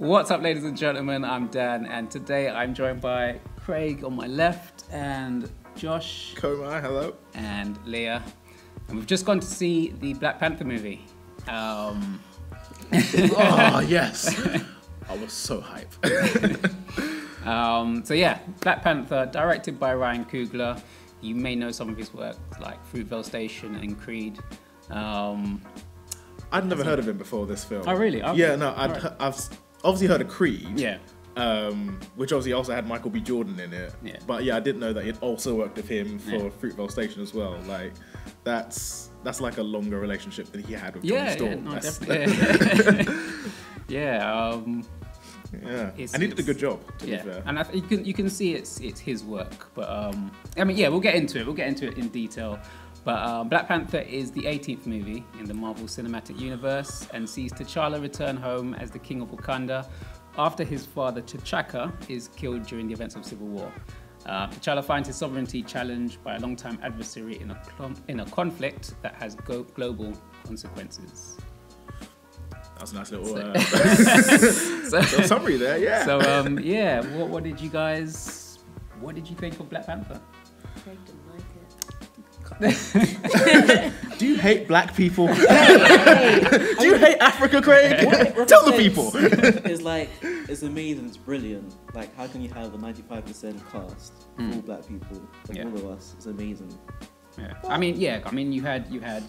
What's up, ladies and gentlemen? I'm Dan, and today I'm joined by Craig on my left and Josh Komai, hello. and Leah. And we've just gone to see the Black Panther movie. Um, Oh, yes. I was so hyped. um, so, yeah, Black Panther, directed by Ryan Coogler. You may know some of his work, like Fruitvale Station and Creed. Um, I'd never heard of him before this film. Oh, really? Okay. Yeah, no, I'd, Alright. He- I've s- obviously heard of Creed. yeah, Um, which obviously also had Michael B. Jordan in it. Yeah. But yeah, I didn't know that he'd also worked with him for Yeah. Fruitvale Station as well. Like, that's that's like a longer relationship than he had with yeah, Johnny yeah, Storm. no, That's- definitely. yeah, um, yeah. It's- and he did a good job, to yeah, be fair. and I th- you can you can see it's it's his work, but um, I mean, yeah, we'll get into it. We'll get into it in detail. But um, Black Panther is the 18th movie in the Marvel Cinematic Universe and sees T'Challa return home as the King of Wakanda after his father T'Chaka is killed during the events of Civil War. Uh, T'Challa finds his sovereignty challenged by a longtime adversary in a clon- in a conflict that has go- global consequences. That's a nice little uh, So, little summary there, yeah. so um, yeah, what, what did you guys? What did you think of Black Panther? Craig didn't like Do you hate black people? it. Do you hate Africa, Craig? Tell the people. it's like it's amazing. It's brilliant. Like, how can you have a ninety-five percent cast Mm. all black people, like Yeah. all of us? It's amazing. Yeah. I mean, yeah. I mean, you had you had.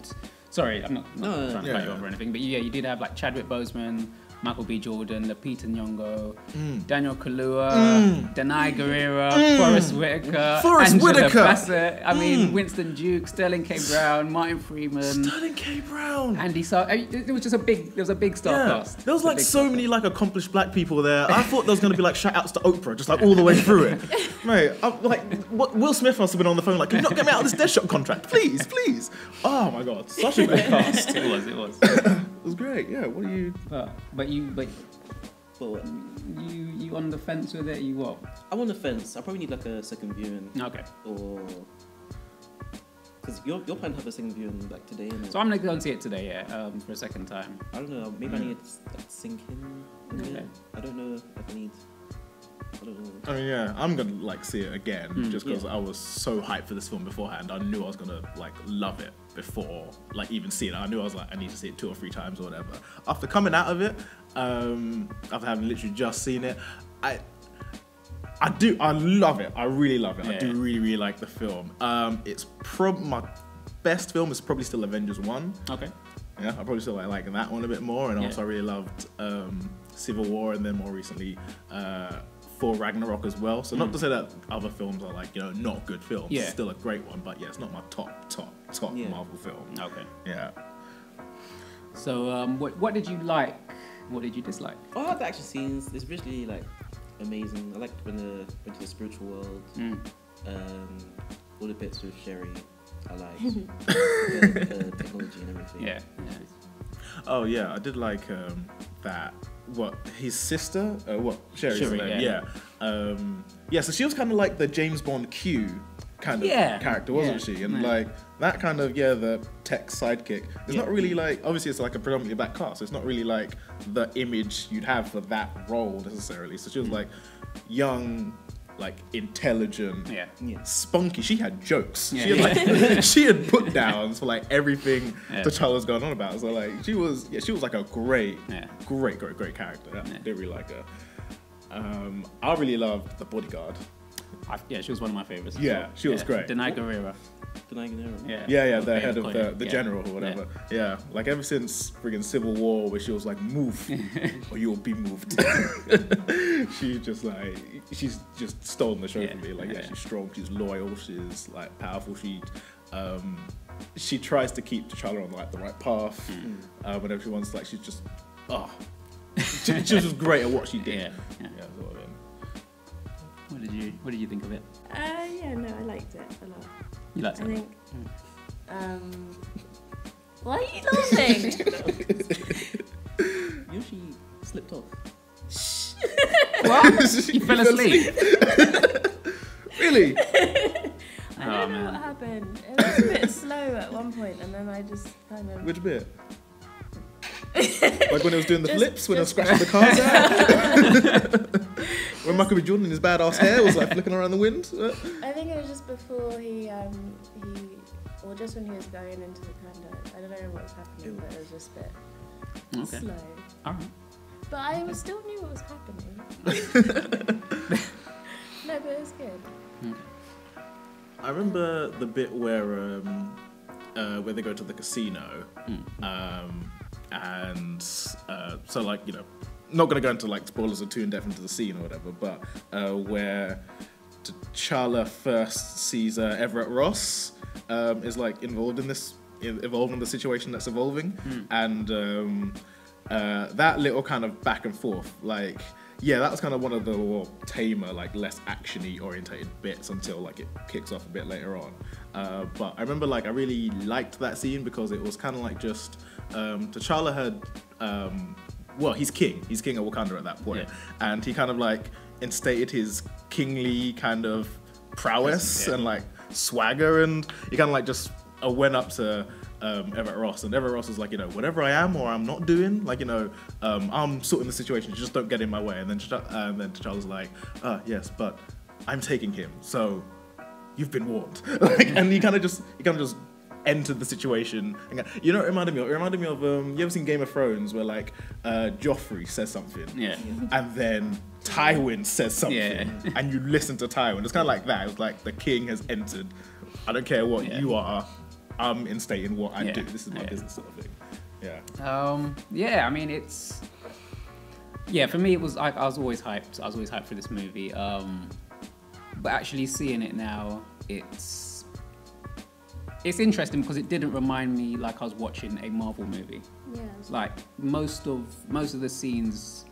Sorry, I'm not, not No, no, trying to no. cut you Yeah. off or anything, but yeah, you did have like Chadwick Boseman, Michael B. Jordan, Lupita Nyong'o, mm. Daniel Kaluuya, mm. Danai mm. Gurira, Forest Whitaker, Forest Angela Whitaker. Bassett. I mean, Winston Duke, Sterling K. Brown, Martin Freeman, Sterling K. Brown. Andy. So eh, it was just a big. There was a big star Yeah, cast. there was like so star many like accomplished black people there. I thought there was gonna be like shout outs to Oprah, just like all the way through it. Mate, I'm, like what, Will Smith must have been on the phone like, can you not get me out of this Deadshot contract, please, please? Oh my god, such a great cast. cast. It was. It was. It was great. Yeah, what do you? But but you but But you you on the fence with it? You what? I'm on the fence. I probably need like a second viewing, Okay. or because you're you're planning to have a second viewing like today. innit? So I'm gonna go and see it today, yeah, um, for a second time. I don't know. Maybe I need to like, sink in. a bit. Okay. I don't know if I need. I don't know. I mean, yeah, I'm gonna like see it again Mm, just because yeah. I was so hyped for this film beforehand. I knew I was gonna like love it before like even seeing it. I knew I was like I need to see it two or three times or whatever. After coming out of it, um, after having literally just seen it, I. I do. I love it. I really love it. I do really, really like the film. Um, it's prob my best film is probably still Avengers One. Okay. Yeah, I probably still like, like that one a bit more, and Yeah. also I really loved um, Civil War, and then more recently uh, Thor Ragnarok as well. So not to say that other films are like you know not good films. Yeah. It's still a great one, but yeah, it's not my top, top, top Yeah. Marvel film. Okay. Yeah. So um, what what did you like? What did you dislike? Oh, I like the action scenes. It's visually like amazing. I like when the went to the spiritual world. Mm. Um, all the bits with Shuri. I like the, the technology and everything. Yeah. Oh yeah, I did like um, that. What his sister? Uh, what Shuri's Shuri, name? yeah. Yeah. Um, yeah. So she was kind of like the James Bond Q kind of Yeah, character, wasn't yeah, she? And like that kind of yeah, the tech sidekick. It's not really like obviously it's like a predominantly black cast. So it's not really like the image you'd have for that role necessarily. So she was like young, like intelligent, Yeah. Yeah. spunky. She had jokes. Yeah. She had like she had put downs for like everything Yeah. T'Challa's going on about. So like she was yeah, she was like a great, Yeah. great, great, great character. I Yeah. did really like her. Um, I really loved the bodyguard. I, yeah, she was one of my favorites. Yeah, well. she was great. Danai Gurira. Good night, good. Yeah. Yeah, yeah, the head of the, the Yeah. general or whatever. Yeah. like ever since friggin' Civil War, where she was like, "Move, or you'll be moved." she's just like, she's just stolen the show Yeah, from me. Like, yeah, yeah. she's strong, she's loyal, she's like powerful. She, um, she tries to keep T'Challa on like the right path. Hmm. Uh, whenever she wants, like, she's just, oh, she, she was just great at what she did. Yeah. yeah. Yeah, that's what I mean. What did you What did you think of it? Uh, yeah, no, I liked it a lot. You liked I think. Um, why are you laughing? Yoshi slipped off. What? you fell asleep. Really? I Oh, don't know man. what happened. It was a bit slow at one point, and then I just kind of. Which bit? like when it was doing the Just- flips, when I was scratching the cars out. When Michael B. Jordan in his badass hair was like flicking around the wind. I think it was just before he, um, he, or just when he was going into the condo. I don't know what was happening, but it was just a bit Okay. slow. All right. But I was still knew what was happening. no, but it was good. I remember the bit where um, uh, where they go to the casino, um, and uh, so like you know, not gonna go into like spoilers or too in depth into the scene or whatever, but uh, where T'Challa first sees uh, Everett Ross um, is like involved in this, involved in the situation that's evolving, and um, uh, that little kind of back and forth, like yeah, that was kind of one of the more tamer, like less actiony orientated bits until like it kicks off a bit later on. Uh, but I remember like I really liked that scene because it was kind of like just um, T'Challa had. Um, well, he's king. He's king of Wakanda at that point, and he kind of like instated his kingly kind of prowess Yeah. and like swagger, and he kind of like just uh, went up to um, Everett Ross, and Everett Ross was like, you know, whatever I am or I'm not doing, like you know, um, I'm sorting the situation. Just don't get in my way. And then T'Challa- and then T'Challa's like, ah, yes, but I'm taking him, so you've been warned. like, and he kind of just he kind of just entered the situation. And, go- you know, it reminded me of. It reminded me of um, you ever seen Game of Thrones where like uh, Joffrey says something, Yeah. and then Tywin says something, Yeah. and you listen to Tywin. It's kind of like that. It's like the king has entered. I don't care what Yeah. you are. I'm instating what I Yeah. do. This is my Yeah. business sort of thing. Yeah. Um, yeah, I mean it's yeah. For me, it was I, I was always hyped. I was always hyped for this movie. Um, but actually seeing it now, it's it's interesting because it didn't remind me like I was watching a Marvel movie. Yeah. Like most of most of the scenes.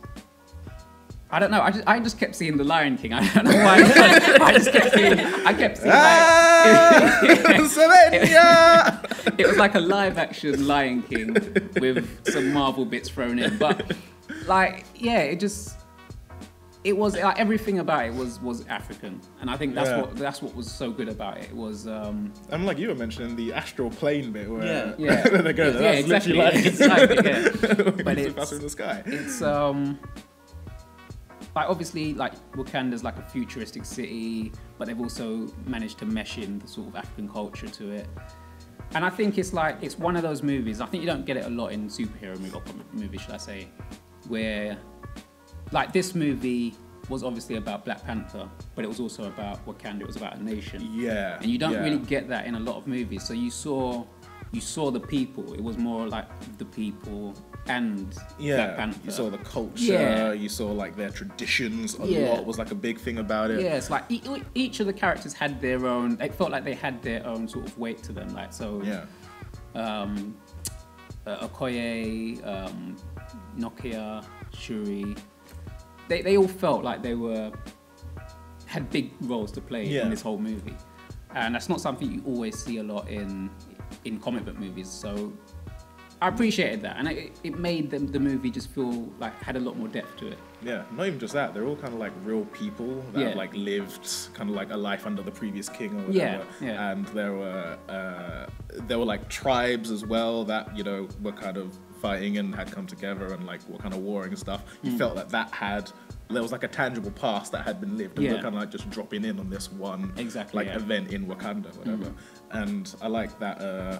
I don't know. I just, I just kept seeing the Lion King. I don't know why. I just kept seeing. I kept seeing Ah! like, Slovenia! it was like a live action Lion King with some Marvel bits thrown in. But like, yeah, it just it was like everything about it was was African, and I think that's Yeah. what that's what was so good about it. It was um, I'm like you were mentioning the astral plane bit where Yeah. yeah, they go, yeah, that's exactly. literally like, it's like yeah. but it's in the sky. it's um like obviously like Wakanda's like a futuristic city, but they've also managed to mesh in the sort of African culture to it. And I think it's like it's one of those movies. I think you don't get it a lot in superhero movie movies, should I say, where like this movie was obviously about Black Panther, but it was also about Wakanda. It was about a nation Yeah. and you don't yeah. really get that in a lot of movies. So you saw, you saw the people. It was more like the people and Black Panther. you saw the culture. Yeah. You saw like their traditions. A Yeah. lot was like a big thing about it. Yeah, it's like e- each of the characters had their own. It felt like they had their own sort of weight to them. Like so, Yeah. um, uh, Okoye, um, Nakia, Shuri. They they all felt like they were had big roles to play Yeah. in this whole movie, and that's not something you always see a lot in in comic book movies. So I appreciated that, and it, it made them, the movie just feel like had a lot more depth to it. Yeah, not even just that. They're all kind of like real people that Yeah. have like lived kind of like a life under the previous king or Yeah, whatever. yeah. And there were uh, there were like tribes as well that you know were kind of fighting and had come together and like were kind of warring and stuff. You felt that that had there was like a tangible past that had been lived, and Yeah. we're kind of like just dropping in on this one Exactly, like yeah. Event in Wakanda, whatever. And I like that. Uh,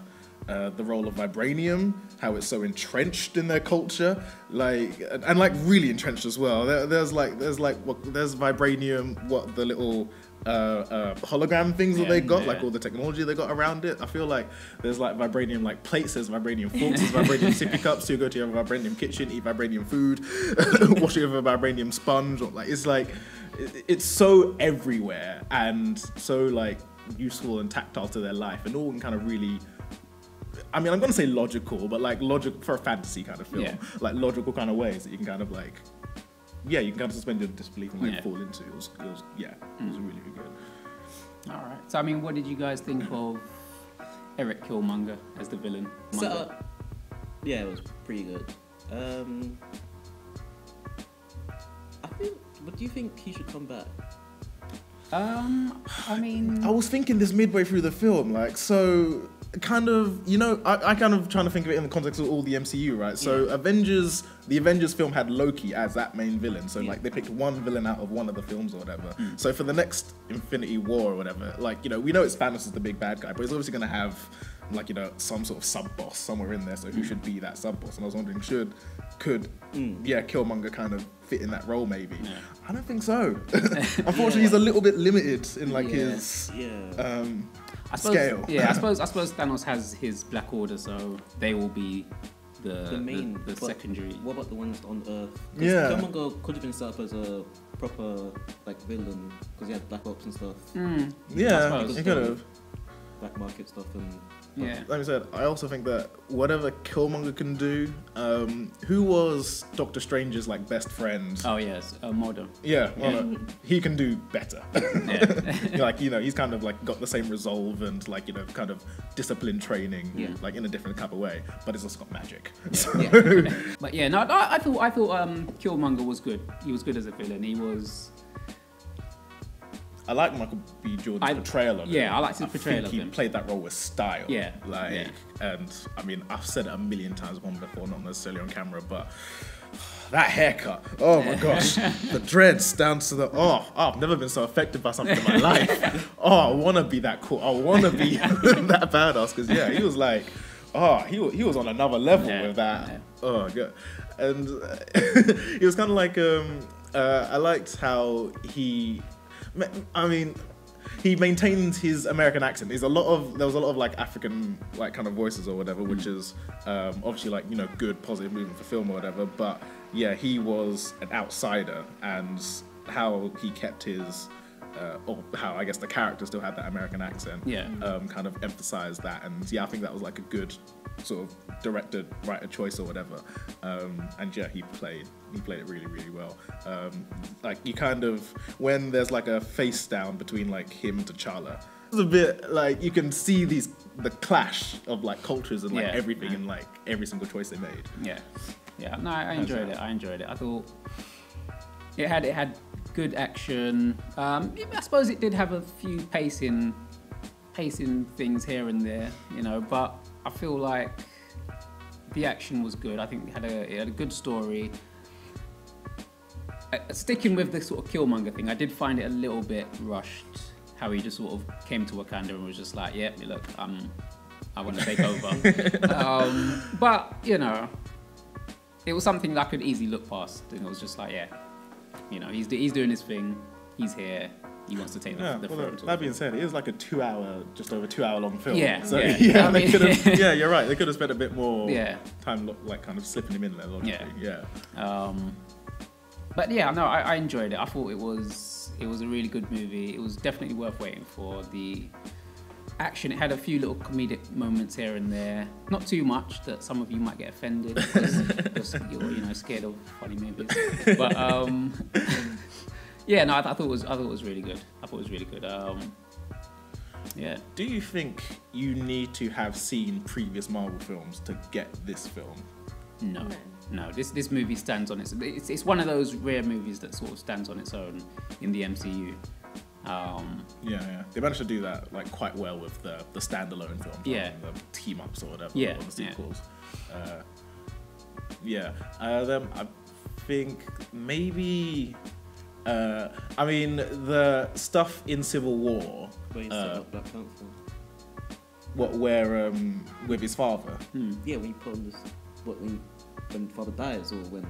uh, the role of vibranium, how it's so entrenched in their culture, like and, and like really entrenched as well. There, there's like there's like what there's vibranium, what the little uh, uh, hologram things that they got, like all the technology they got around it. I feel like there's like vibranium like plates, there's vibranium forks, there's vibranium sippy cups. You go to your vibranium kitchen, eat vibranium food, wash it with a vibranium sponge. Or, like it's like it- it's so everywhere and so like useful and tactile to their life, and all in kind of really I mean, I'm gonna say logical, but like logic for a fantasy kind of film, Yeah. like logical kind of ways that you can kind of like, yeah, you can kind of suspend your disbelief and like Yeah. fall into. It was, it was yeah, it was really, really good. All right. So I mean, what did you guys think of Eric Killmonger as the villain? So, uh, yeah, it was pretty good. Um, I think. What do you think he should come back? um, I mean, I was thinking this midway through the film, like, so kind of you know I, I kind of trying to think of it in the context of all the MCU right so Yeah. Avengers the Avengers film had Loki as that main villain so Yeah. like they picked one villain out of one of the films or whatever Hmm. so for the next Infinity War or whatever like you know we know it's Thanos is the big bad guy but he's obviously going to have like you know some sort of sub boss somewhere in there so who should be that sub boss and I was wondering should could Mm. yeah Killmonger kind of fit in that role maybe Yeah. I don't think so unfortunately he's a little bit limited in like his Yeah. um I suppose, scale. Yeah, I suppose I suppose Thanos has his Black Order, so they will be the the main, the, the secondary. What about the ones on Earth? Yeah. Killmonger could have been set up as a proper like villain because he had Black Ops and stuff, Mm, yeah he could have Black Market stuff, and yeah. like I said, I also think that whatever Killmonger can do, um, who was Doctor Strange's like best friend? Oh yes, uh, Mordo. Yeah, well, no, he can do better. Yeah. like you know, he's kind of like got the same resolve and like you know, kind of discipline training, Yeah. like in a different type of way. But it's also got magic. but yeah, no, I, I thought I thought um, Killmonger was good. He was good as a villain. He was. I like Michael B. Jordan's I- portrayal of him. yeah, I liked his I portrayal think of he him. played that role with style. Yeah, like, yeah. and I mean, I've said it a million times one before, not necessarily on camera, but that haircut. Oh my gosh, the dreads down to the oh, oh, I've never been so affected by something in my life. Oh, I want to be that cool. I want to be that badass because yeah, he was like. Oh, he he was on another level Yeah, with that. yeah. Oh god, and he was kind of like um, uh, I liked how he, I mean, he maintained his American accent. There's a lot of there was a lot of like African like kind of voices or whatever, which is um, obviously like you know good positive movement for film or whatever. But yeah, he was an outsider, and how he kept his. Uh, or how I guess the character still had that American accent. Yeah. Um, kind of emphasized that, and yeah, I think that was like a good sort of director writer choice or whatever. Um, and yeah, he played he played it really really well. Um, like you kind of when there's like a face down between like him and T'Challa, it's a bit like you can see these the clash of like cultures and like Yeah, everything yeah. and like every single choice they made. Yeah, yeah. No, I I enjoyed it. I enjoyed it. I thought it had it had good action. Um, I suppose it did have a few pacing pacing things here and there, you know. But I feel like the action was good. I think it had a it had a good story. Uh, sticking with the sort of Killmonger thing, I did find it a little bit rushed. How he just sort of came to Wakanda and was just like, "Yeah, look, um, I want to take over." um, but you know, it was something that I could easily look past, and it was just like, yeah, you know, he's he's doing his thing. He's here. He wants to take the, Yeah, the well, throne. that being said, it is like a two-hour, just over two-hour-long film. Yeah, so yeah. yeah, I they mean- could have. Yeah, you're right. They could have spent a bit more Yeah. time, like kind of slipping him in there. Logically. Yeah. Um, but yeah, no, I, I enjoyed it. I thought it was it was a really good movie. It was definitely worth waiting for. The action, it had a few little comedic moments here and there. Not too much that some of you might get offended because you're, you're you know scared of funny movies. But um, yeah, no, I, I thought it was I thought it was really good. I thought it was really good. Um, yeah. Do you think you need to have seen previous Marvel films to get this film? No, No. no. This this movie stands on its. It's, it's one of those rare movies that sort of stands on its own in the MCU. Um, Yeah, yeah. They managed to do that like quite well with the the standalone films, Yeah. rather than the team ups or whatever, Yeah, or the yeah. sequels. Uh, yeah, uh, then I think maybe. Uh, I mean, the stuff in Civil War, where he set uh, up Black Panther. what where um, with his father. hmm. Yeah, when you put on this, what when when father dies or when.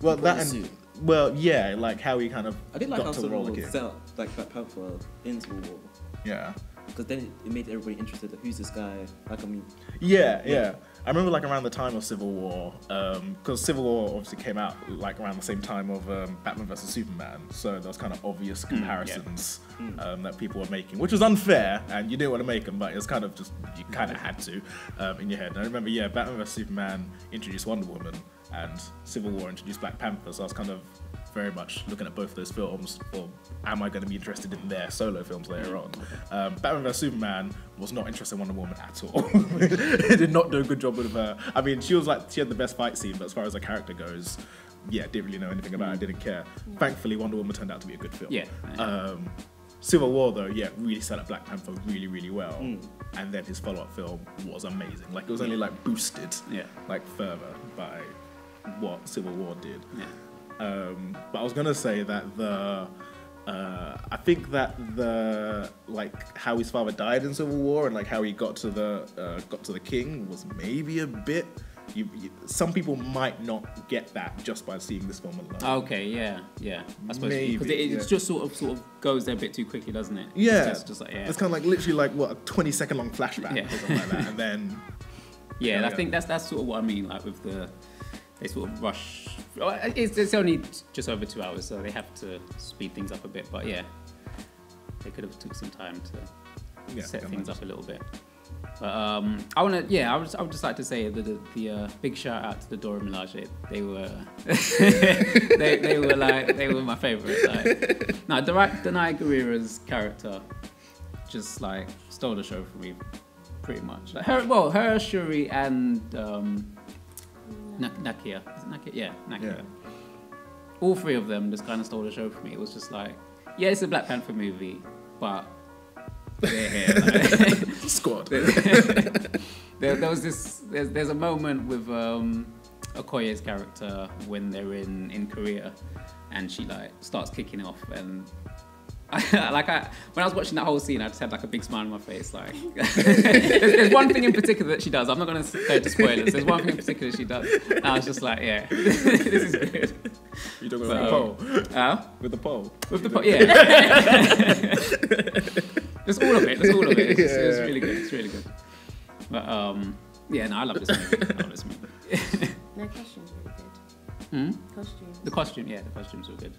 Well, that and suit. well, yeah, like how he kind of I did like how got to the Civil role again. set up like Black Panther in Civil War. Yeah. Because then it made everybody interested. Like, who's this guy? Like, I mean, Yeah, yeah. I remember like around the time of Civil War, because Civil War obviously came out like around the same time of um, Batman vs Superman, so there was kind of obvious comparisons um, that people were making, which was unfair, and you didn't want to make them, but it was kind of just you kind of had to um, in your head. And I remember, yeah, Batman vs Superman introduced Wonder Woman, and Civil War introduced Black Panther, so I was kind of very much looking at both of those films, or am I going to be interested in their solo films later on? Um, Batman vs Superman was not interested in Wonder Woman at all. it did not do a good job with her. I mean, she was like she had the best fight scene, but as far as her character goes, yeah, didn't really know anything about it. Didn't care. Thankfully, Wonder Woman turned out to be a good film. Yeah. Um, Civil War though, yeah, really set up Black Panther really, really well. Mm. And then his follow-up film was amazing. Like it was only like boosted, Yeah. like further by what Civil War did. Yeah. Um, but I was gonna say that the uh, I think that the like how his father died in Civil War and like how he got to the uh, got to the king was maybe a bit. You, you, some people might not get that just by seeing this film alone. Okay, yeah, yeah. I suppose because it, it yeah. just sort of sort of goes there a bit too quickly, doesn't it? Yeah, it's just, just like yeah, it's kind of like literally like what a twenty second long flashback Yeah. or something like that, and then yeah. Yeah, I think that's that's sort of what I mean, like with the they sort of rush. It's, it's only just over two hours, so they have to speed things up a bit. But yeah, they could have took some time to yeah, set things up a little bit. But um, I want to, yeah, I would, I would just like to say that the, the uh, big shout out to the Dora Milaje. They were, they, they were like, they were my favorite. Like, no, Danai Gurira's character just like stole the show for me, pretty much. Like her, well, her, Shuri, and um, Nak- Nakia. Is it Nakia? Yeah, Nakia. Yeah. All three of them just kind of stole the show for me. It was just like, yeah, it's a Black Panther movie, but they're here. like- Squad. there, there was this. There's, there's a moment with um, Okoye's character when they're in in Korea, and she like starts kicking off, and like I when I was watching that whole scene, I just had like a big smile on my face. Like there's, there's one thing in particular that she does. I'm not going to go to spoilers. There's one thing in particular she does. And I was just like, yeah, this is good. You talking But, about the um, pole? Uh, With the pole? with the po- yeah. Just all of it. Just all of it. It's, just- it's really good. It's really good. But um, yeah, no, I love this movie. I love this movie. No, costumes really good. Hmm? Costumes. The costume, yeah, the costumes were good.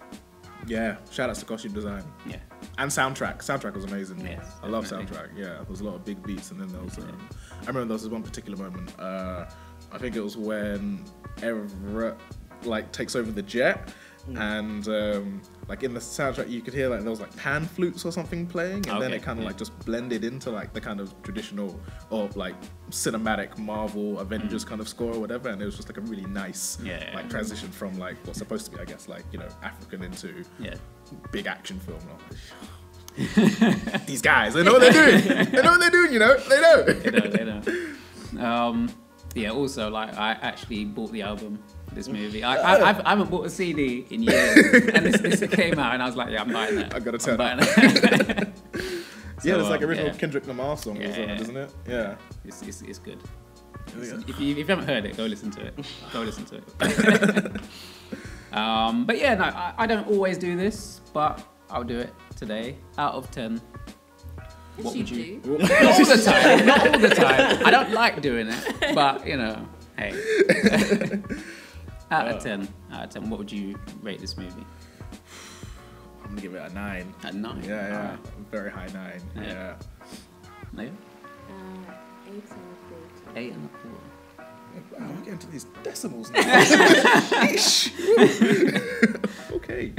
Yeah. Shout out to costume design Yeah. and soundtrack. Soundtrack was amazing. Yes, I love definitely. soundtrack. Yeah, there was a lot of big beats, and then there was. Um, I remember there was one particular moment. Uh, I think it was when Everett like takes over the jet. Hmm. And um, like in the soundtrack, you could hear like there was like pan flutes or something playing, and then it kind of yeah. like just blended into like the kind of traditional or like cinematic Marvel Avengers kind of score or whatever, and it was just like a really nice. Yeah. like transition from like what's supposed to be, I guess, like you know African into Yeah. big action film. And I'm like, These guys, they know what they're doing. they know what they're doing. You know, they know. They know, they know. Um, yeah, also, like, I actually bought the album this movie. I, I, I've, I haven't bought a CD in years. and this, this came out, and I was like, yeah, I'm buying that. I gotta I'm turn buying up. that. yeah, it's like um, original yeah. Kendrick Lamar song, Yeah, or something, yeah. isn't it? Yeah. It's, it's, it's good. Here. If you, if you haven't heard it, go listen to it. Go listen to it. um, but yeah, no, I, I don't always do this, but I'll do it today. Out of 10. Yes, What you would you- do. Not all the time. Not all the time. I don't like doing it, but you know, hey. Out of 10. Out of 10, what would you rate this movie? I'm gonna give it a nine. At 9. Yeah, yeah, Alright. very high nine. Yeah. Yeah. No? Uh, eight and a quarter. 8 and a quarter. Wow, we're getting to these decimals now. Sheesh. okay.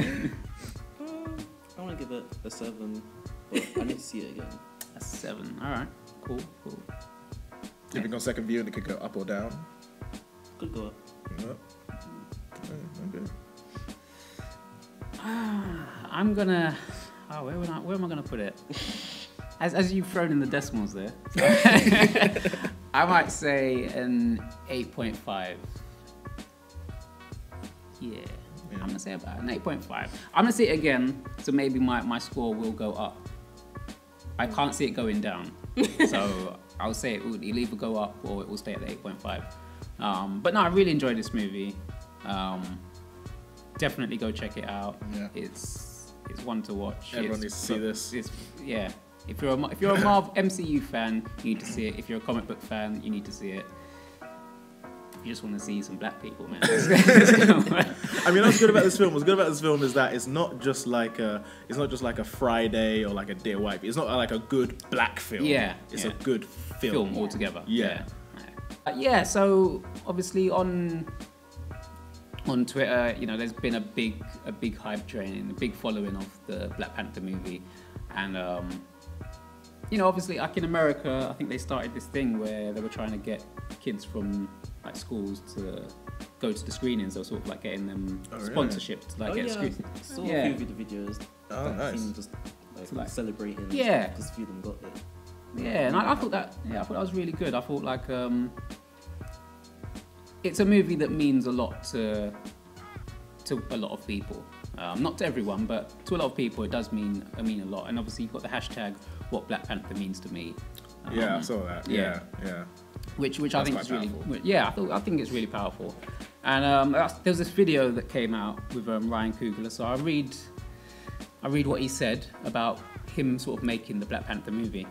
Um, I want to give it a seven, but I need to see it again. A 7. Alright. Cool, cool. If you think on second viewing it could go up or down? Could go up. Yep. I'm gonna. Oh, where, would I, where am I gonna put it? As, as you've thrown in the decimals there, I might say an 8.5. Yeah, I'm gonna say about an 8.5. I'm gonna see it again, so maybe my, my score will go up. I can't see it going down, so I'll say it will either go up or it will stay at the 8.5. Um, but no, I really enjoyed this movie. Um, definitely go check it out. Yeah. It's it's one to watch. Everyone It's- needs to see this. It's, yeah. If you're a if you're a Marvel MCU fan, you need to see it. If you're a comic book fan, you need to see it. You just want to see some black people, man. I mean, what's good about this film? What's good about this film is that it's not just like a, it's not just like a Friday or like a Dear White. It's not like a good black film. Yeah, it's yeah. a good film. film altogether. Yeah. Yeah. Uh, yeah. So obviously on on Twitter, you know, there's been a big a big hype train, a big following of the Black Panther movie, and um, you know, obviously, like in America, I think they started this thing where they were trying to get kids from like schools to go to the screenings. They were sort of like getting them Oh, really? sponsorship to like oh get yeah, screen- I saw Yeah. a few of the videos. Oh, that nice. seemed just like like celebrating. Yeah. because few of them got it. Yeah, and I, I thought that yeah, I thought that was really good. I thought like um, it's a movie that means a lot to to a lot of people. Um, not to everyone, but to a lot of people, it does mean I mean a lot. And obviously, you've got the hashtag "What Black Panther Means to Me." yeah, I Um, saw that. yeah. Yeah, yeah. which which I think is quite really powerful. yeah I, thought, I think it's really powerful and um, that's- there was this video that came out with um, Ryan Coogler so I read I read what he said about him sort of making the Black Panther movie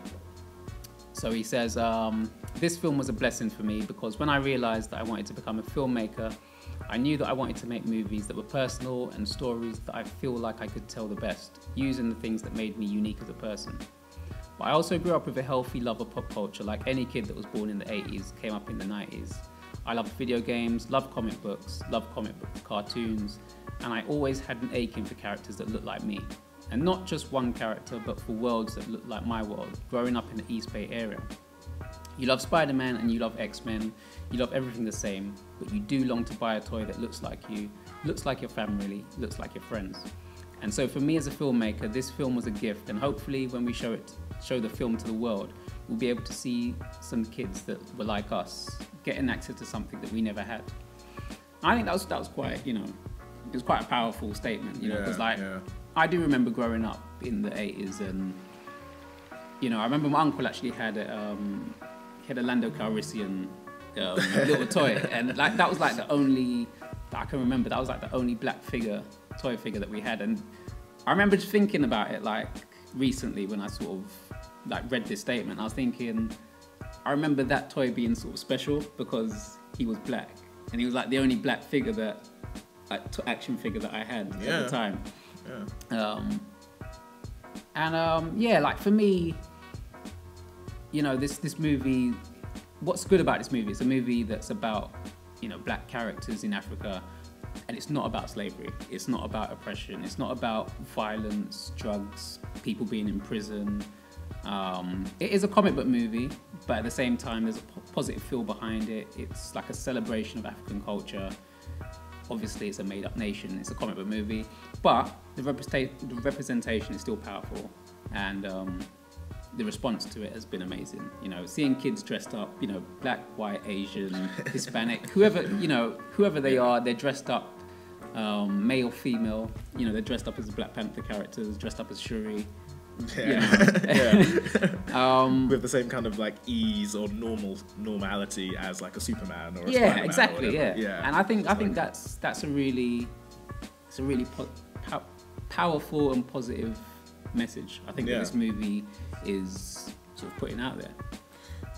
so he says um, this film was a blessing for me because when I realized that I wanted to become a filmmaker I knew that I wanted to make movies that were personal and stories that I feel like I could tell the best using the things that made me unique as a person but I also grew up with a healthy love of pop culture, like any kid that was born in the 80s, came up in the 90s. I loved video games, loved comic books, loved comic book cartoons, and I always had an aching for characters that looked like me. And not just one character, but for worlds that look like my world, growing up in the East Bay area. You love Spider Man and you love X Men, you love everything the same, but you do long to buy a toy that looks like you, looks like your family, looks like your friends. And so for me as a filmmaker, this film was a gift, and hopefully when we show it, show the film to the world, we'll be able to see some kids that were like us, getting access to something that we never had. I think that was that was quite, you know, it was quite a powerful statement, you know, because Yeah, like yeah. I do remember growing up in the 80s and you know, I remember my uncle actually had a, um, he had a Lando Calrissian um, little toy, and like that was like the only that I can remember. That was like the only black figure toy figure that we had, and I remember just thinking about it like recently when I sort of like read this statement. I was thinking, I remember that toy being sort of special because he was black, and he was like the only black figure that like action figure that I had at the time. Um, and um, yeah, like for me, you know, this this movie. What's good about this movie? It's a movie that's about you know black characters in Africa, and it's not about slavery. It's not about oppression. It's not about violence, drugs, people being in prison. Um, it is a comic book movie, but at the same time, there's a positive feel behind it. It's like a celebration of African culture obviously it's a made up nation it's a comic book movie but the, the representation is still powerful and um, the response to it has been amazing. You know seeing kids dressed up you know black white asian hispanic whoever you know whoever they are they're dressed up um, male female you know they're dressed up as black panther characters dressed up as shuri Yeah. yeah. um, With the same kind of like ease or normal normality as like a Superman or a yeah Spider-Man exactly yeah. yeah and i think i think that's that's a really it's a really po- pow- powerful and positive message i think Yeah. that this movie is sort of putting out there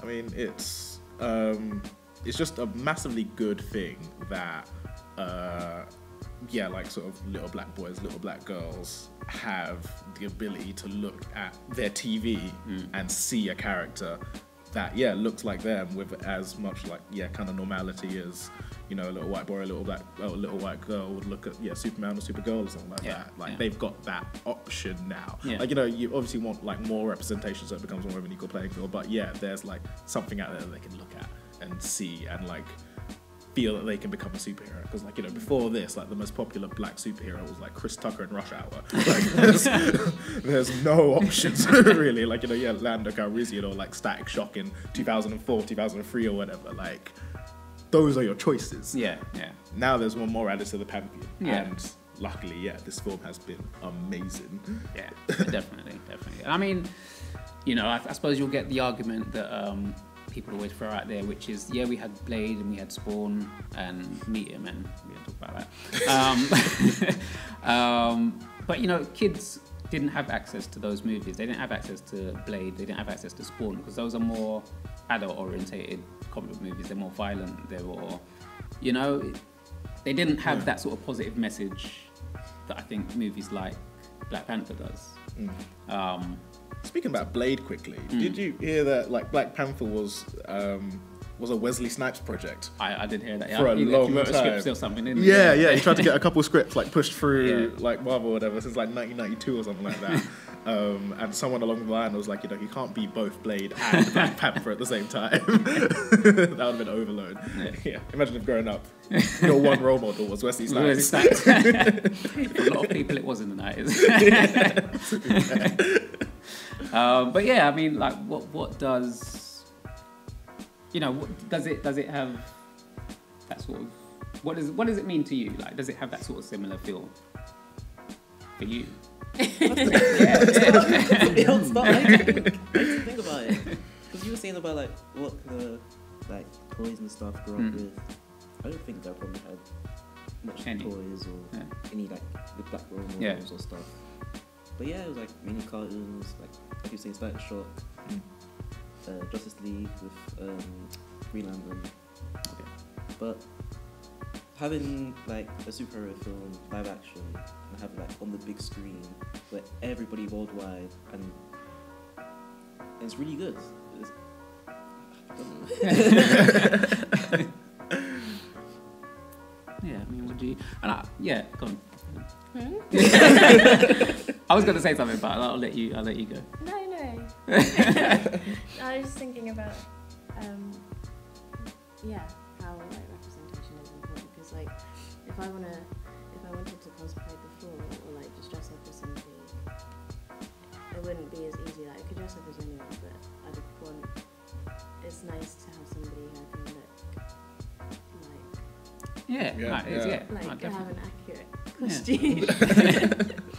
I mean, it's um, it's just a massively good thing that uh, yeah, like sort of little black boys, little black girls have the ability to look at their TV mm. and see a character that yeah looks like them with as much like yeah kind of normality as you know a little white boy or a little black oh, a little white girl would look at yeah Superman or Supergirl or something like Yeah, that. Like yeah. they've got that option now. Yeah. Like you know you obviously want like more representation so it becomes more of an equal playing field. But yeah, there's like something out there that they can look at and see and like feel that they can become a superhero. Because like you know before this, like the most popular black superhero was like Chris Tucker in Rush Hour. Like there's, there's no options really. Like you know yeah, Lando Calrissian or like Static Shock in 2004, 2003 or whatever. Like those are your choices. yeah yeah Now there's one more added to the pantheon. Yeah. And luckily, yeah, this film has been amazing. yeah definitely definitely i mean you know I, I suppose you'll get the argument that um, people always throw out there which is yeah we had blade and we had spawn and Meet Him, and we didn't talk about that. Um, um, but you know kids didn't have access to those movies. They didn't have access to blade. They didn't have access to spawn because those are more adult orientated comic book movies. They're more violent. They're more you know they didn't have that sort of positive message that I think movies like Black Panther does. Um, Speaking about Blade quickly, mm. did you hear that like Black Panther was um, was a Wesley Snipes project? I, I did hear that yeah, for a long time. A or something, yeah, yeah, he tried to get a couple scripts like pushed through yeah. like Marvel or whatever since like 1992 or something like that. Um, and someone along the line was like, you know, you can't be both Blade and Black Panther at the same time. that would have been overload. Yeah. yeah. Imagine if growing up, your one role model was Wesley Snipes. Wesley Snipes. a lot of people it was in the 90s. Um, but yeah, I mean, like, what what does you know? What, does it does it have that sort of what does what does it mean to you? Like, does it have that sort of similar feel for you? It'll stop. Think about it, because you were saying about like what the like toys and stuff grew up mm. with. I don't think they probably had much any. toys or yeah. any like the black role models yeah. or stuff. But yeah, it was like mini cartoons, like like you saying, Static Shock, Mm. uh, Justice League with um, Green Lantern. Okay. But having like a superhero film, live action, and have it like on the big screen where everybody worldwide and, and it's really good. It's, Yeah, I mean, would you? And I, yeah, go on. Hmm? I was going to say something, but I'll let you. I'll let you go. No, no. I was just thinking about, um, yeah, how like representation is important because like if I wanna, if I wanted to cosplay before or like just dress up as somebody, it wouldn't be as easy. Like I could dress up as anyone, but I'd want. It's nice to have somebody who can look Yeah, Yeah, right, it's- yeah. yeah, like right, like have an accurate costume.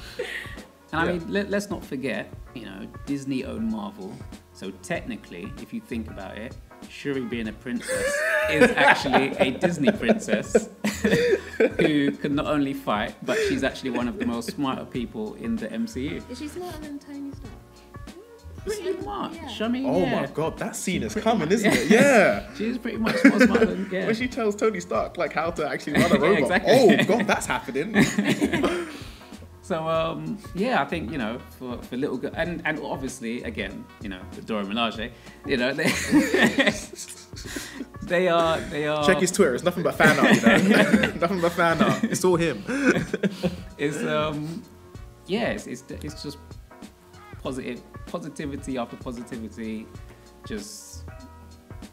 And I Yeah. mean, let, let's not forget, you know, Disney owned Marvel. So technically, if you think about it, Shuri being a princess is actually a Disney princess who can not only fight, but she's actually one of the most smarter people in the MCU. Is she smarter than Tony Stark? Pretty much. Yeah. I mean, Oh yeah. my god, that scene is coming, isn't it? Yeah. She's pretty much more smarter than yeah. When she tells Tony Stark like how to actually run a Yeah, robot. exactly. Oh god, that's happening. So um, yeah, I think you know for, for little girl and and obviously again you know the Dora Milaje, you know they they are they are Check his Twitter. It's nothing but fan art, you know. nothing but fan art. It's all him. it's um yeah it's, it's it's just positive positivity after positivity, just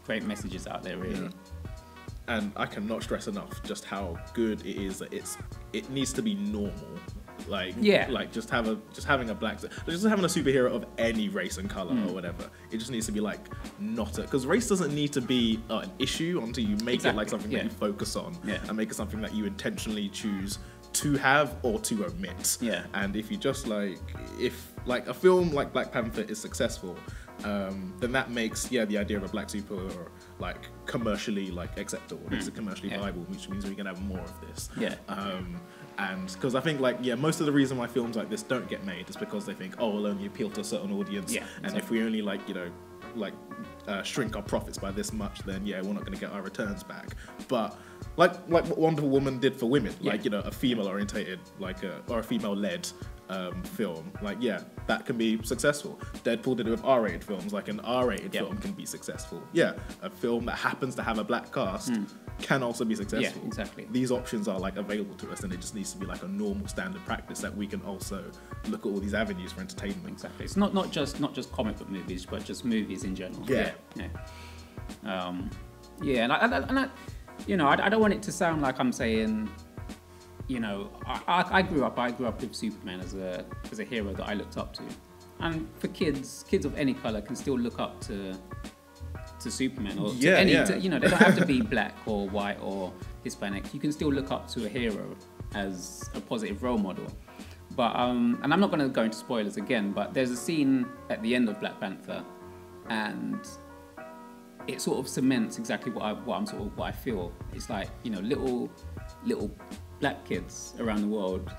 great messages out there really. Yeah. And I cannot stress enough just how good it is that it's it needs to be normal. Like Yeah. like just have a just having a black just having a superhero of any race and color Mm. or whatever. It just needs to be like not a because race doesn't need to be uh, an issue until you make it like something yeah. that you focus on Yeah. and make it something that you intentionally choose to have or to omit. Yeah. And if you just like, if like a film like Black Panther is successful, um, then that makes yeah the idea of a black superhero like commercially like acceptable. It's commercially Mm. Yeah. viable, which means we can have more of this. Yeah. Um, and because I think like yeah, most of the reason why films like this don't get made is because they think oh we'll only appeal to a certain audience. Yeah, And if we only like you know like uh, shrink our profits by this much, then yeah, we're not going to get our returns back. But like like what Wonder Woman did for women, Yeah. like you know a female orientated like a, or a female led um, film, like yeah, that can be successful. Deadpool did it with R-rated films, like an R-rated Yeah. film can be successful. Yeah, a film that happens to have a black cast can also be successful. Hmm. exactly. These options are like available to us, and it just needs to be like a normal standard practice that we can also look at all these avenues for entertainment. Exactly. It's not, not just not just comic book movies, but just movies in general. Yeah. Yeah. Yeah. Um, yeah, and and I, and I you know, I, I don't want it to sound like I'm saying, you know, I, I, grew up. I grew up with Superman as a as a hero that I looked up to, and for kids, kids of any color can still look up to to Superman or Yeah, to any. yeah. To, you know, they don't have to be black or white or Hispanic. You can still look up to a hero as a positive role model. But um, and I'm not going to go into spoilers again, but there's a scene at the end of Black Panther, and it sort of cements exactly what I what I'm sort of what I feel. It's like you know little little black kids around the world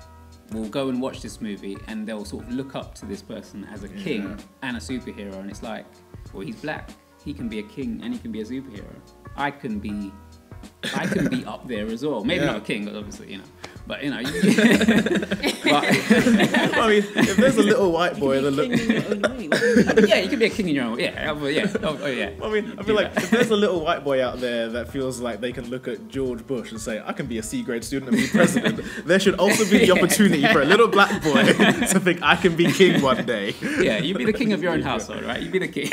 will go and watch this movie and they'll sort of look up to this person as a king Yeah. and a superhero, and it's like, well, he's black, he can be a king and he can be a superhero. I can be, I can be up there as well. Maybe Yeah. not a king, but obviously you know. But you know, you, I mean, if there's a little white boy that look. King in your own way. What do you mean? yeah, you can be a king in your own. Yeah, oh, yeah, oh, oh, yeah. I mean, I Do feel like that. if there's a little white boy out there that feels like they can look at George Bush and say, I can be a C grade student and be president, there should also be the Yeah. opportunity for a little black boy to think I can be king one day. yeah, you be the king of your own household, right? You be the king.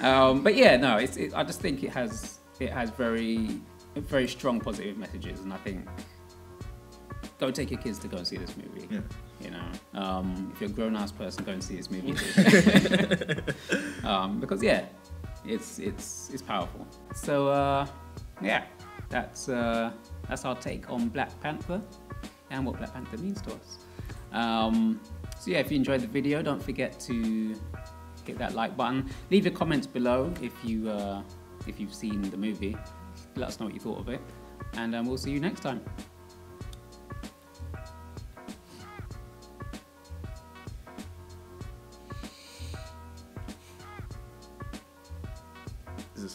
um, but yeah, no, it's, it, I just think it has it has very very strong positive messages, and I think go take your kids to go and see this movie. Yeah. You know, um, if you're a grown ass person, go and see this movie. um, because yeah, it's it's it's powerful. So uh, yeah, that's uh, that's our take on Black Panther and what Black Panther means to us. Um, so yeah, if you enjoyed the video, don't forget to hit that like button. Leave your comments below if you uh, if you've seen the movie. Let us know what you thought of it, and um, we'll see you next time.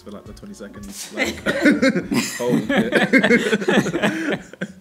For like the 20 seconds? Like, hold.